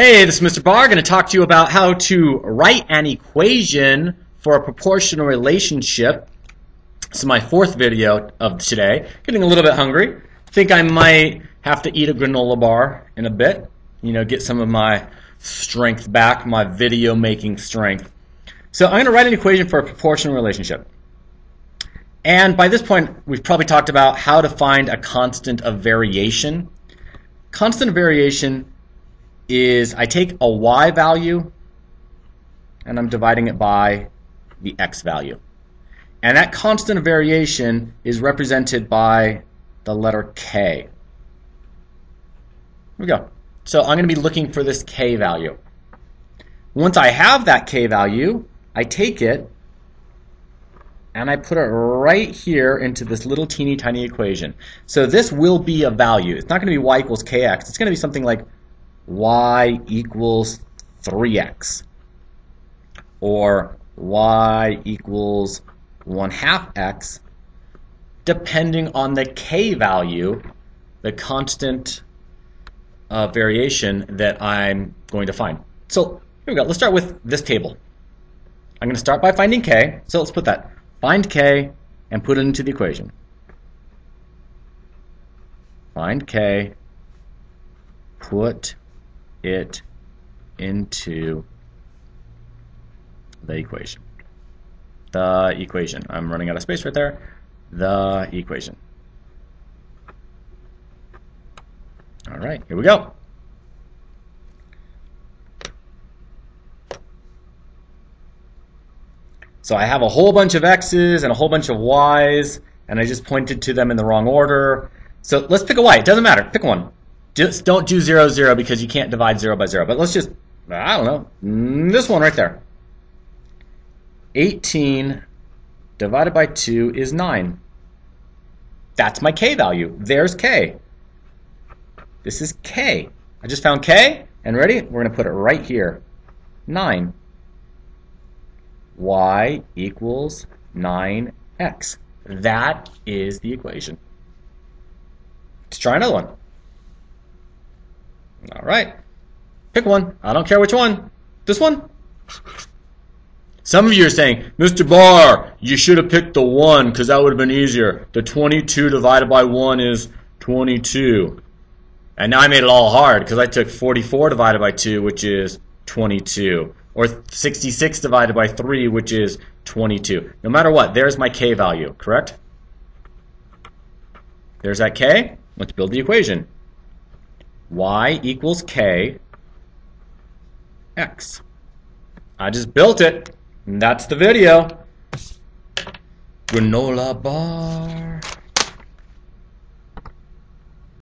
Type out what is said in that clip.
Hey, this is Mr. Barr. I'm going to talk to you about how to write an equation for a proportional relationship. This is my fourth video of today. Getting a little bit hungry. Think I might have to eat a granola bar in a bit. You know, get some of my strength back, my video making strength. So I'm going to write an equation for a proportional relationship. And by this point, we've probably talked about how to find a constant of variation. Constant of variation is I take a y value and I'm dividing it by the x value. And that constant of variation is represented by the letter k. Here we go. So I'm going to be looking for this k value. Once I have that k value, I take it and I put it right here into this little teeny tiny equation. So this will be a value. It's not going to be y equals kx. It's going to be something like y equals 3x or y equals 1 half x depending on the k value, the constant uh, variation that I'm going to find. So here we go. Let's start with this table. I'm going to start by finding k. So let's put that. Find k and put it into the equation. Find k, put it into the equation. The equation. I'm running out of space right there. The equation. All right, here we go. So I have a whole bunch of x's and a whole bunch of y's, and I just pointed to them in the wrong order. So let's pick a y. It doesn't matter. Pick one. Just don't do 0, 0 because you can't divide 0 by 0. But let's just, I don't know, mm, this one right there. 18 divided by 2 is 9. That's my k value. There's k. This is k. I just found k, and ready? We're going to put it right here. 9. y equals 9x. That is the equation. Let's try another one. All right. Pick one. I don't care which one. This one? Some of you are saying, Mr. Barr, you should have picked the 1 because that would have been easier. The 22 divided by 1 is 22. And now I made it all hard because I took 44 divided by 2, which is 22. Or 66 divided by 3, which is 22. No matter what, there's my k value, correct? There's that k. Let's build the equation y equals k x. I just built it. And that's the video. Granola bar.